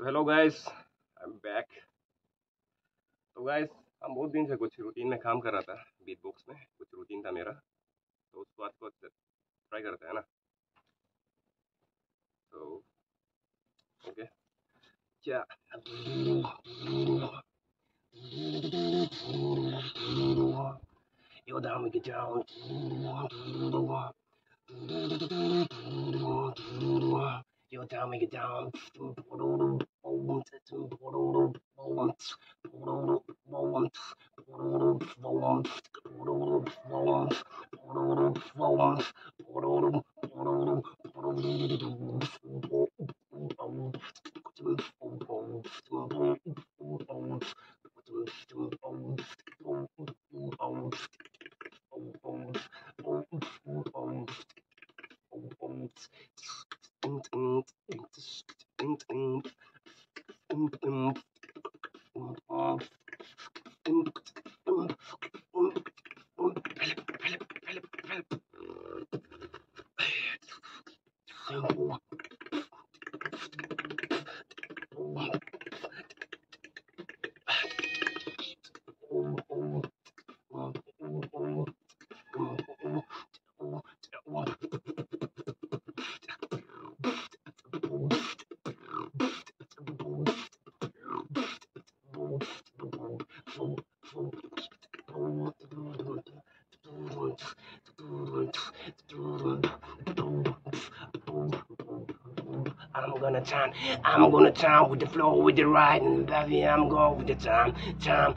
तो hello guys I am back तो guys हम बहुत दिन से कुछ रूटीन में काम कर रहा था बीट बॉक्स में कुछ रूटीन था मेरा तो उसको आज को ट्राई करते हैं ना। तो ओके क्या? Yo, down, we down. Down, make it down. Oh. I'm gonna time, I'm gonna time with the flow, with the ride, and baby, I'm going with the time, time.